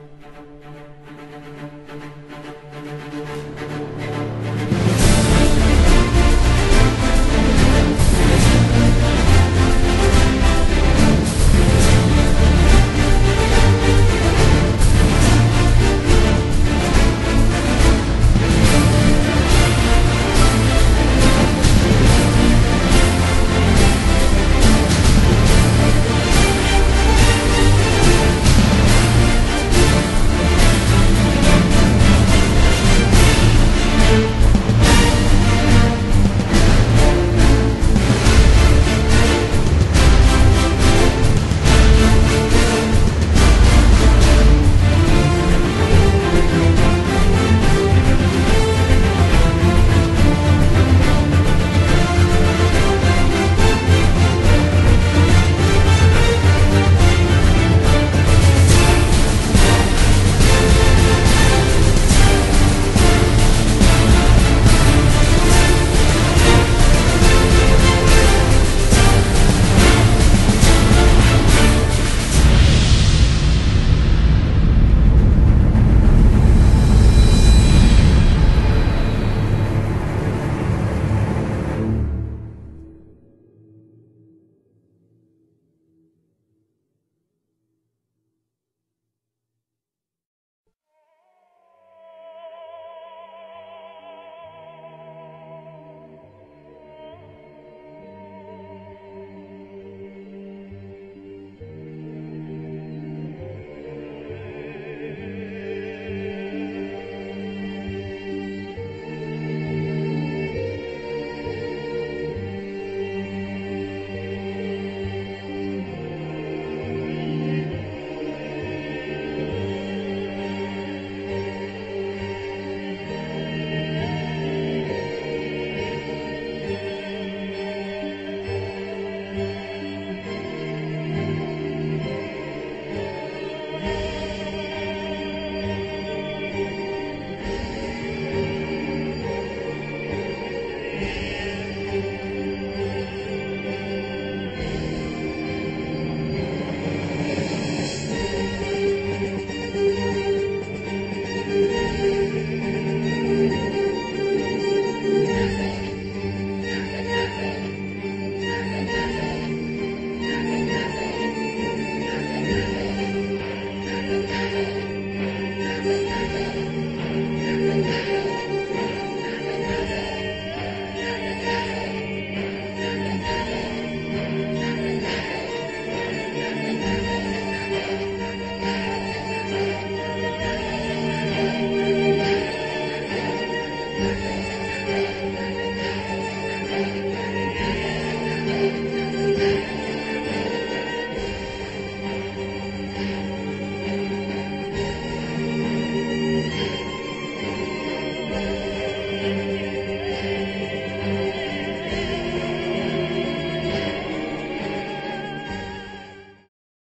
you day.